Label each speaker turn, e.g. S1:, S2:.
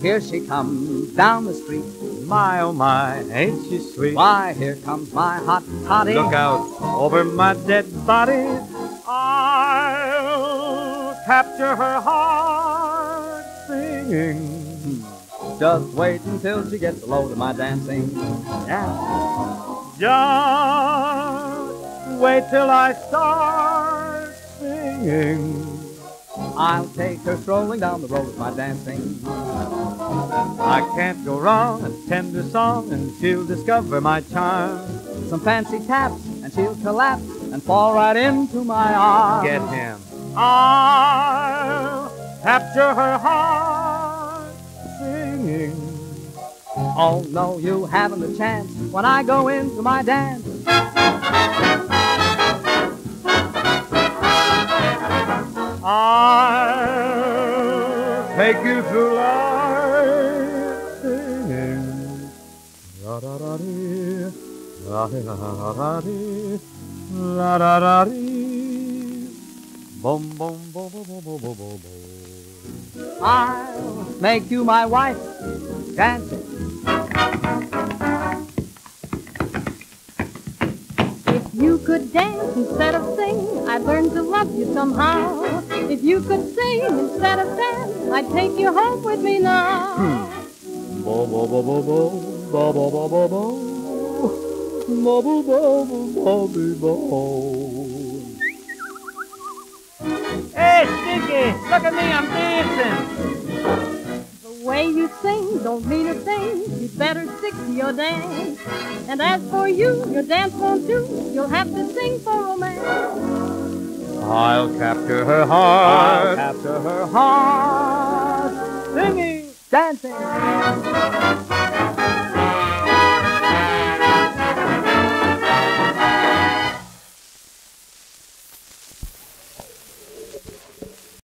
S1: Here she comes down the street.
S2: My, oh my, ain't she sweet?
S1: Why, here comes my hot toddy.
S2: Look out over my dead body. I'll capture her heart singing.
S1: Just wait until she gets a load of my dancing.
S2: Yeah. Just wait till I start.
S1: I'll take her strolling down the road with my dancing.
S2: I can't go wrong, a tender song, and she'll discover my charm.
S1: Some fancy taps, and she'll collapse and fall right into my arms.
S2: Get him. I'll capture her heart singing.
S1: Oh, no, you haven't a chance when I go into my dance.
S2: Take you through life. La-da-da-dee, la-da-da-dee, la-da-da-dee. Boom, boom, boom, boom, boom, boom, boom, boom, boom.
S1: I'll make you my wife. Dancing.
S3: If you could dance instead of sing, I'd learn to love you somehow. If you could sing instead of dance, I'd take you home with me now.
S2: Bo, bo, bo, bo, bo, bo, bo, bo, bo, bo. Bo, bo, bo, bo, bo, bo, bo. Hey, Sticky, look at me, I'm dancing.
S3: The way you sing don't mean a thing. You'd better stick to your dance. And as for you, your dance won't do. You'll have to sing for romance.
S2: I'll capture her
S1: I'll
S2: heart.
S1: capture her heart. Singing, dancing.